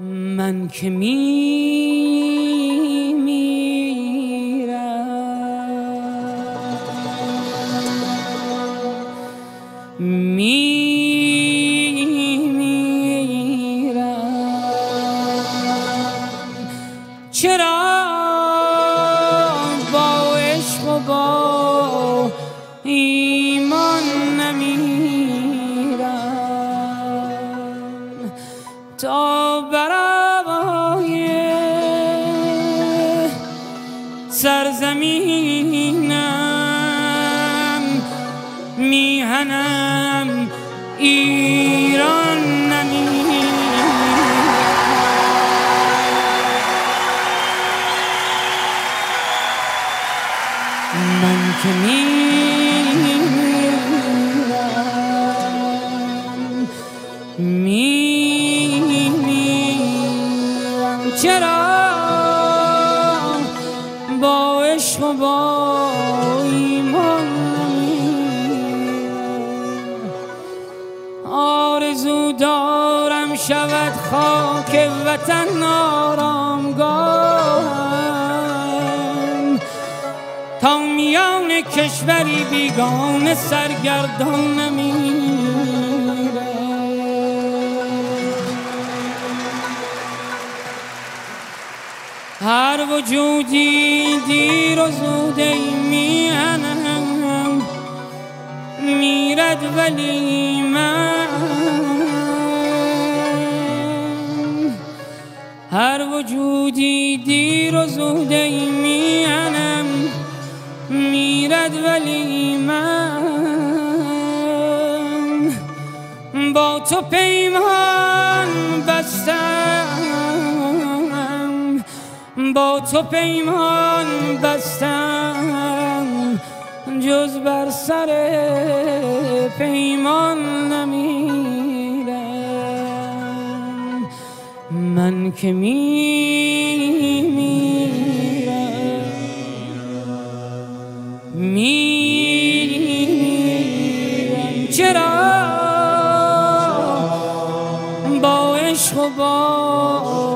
من که می تا برای سرزمینم میهنم ایران من که چرا با عشق و با ایمان آرزو دارم شود خاک وطن آرامگاهم تا میان کشوری بیگانه سرگردان نمیره هر وجودی دیر و زود میهنم میرد ولی من. هر وجودی دیر و زود میهنم میرد ولی من. با تو پیمان بستم با تو پیمان بستم جز بر سر پیمان نمیرم. من که می میرم میرم چرا؟ با عشق و با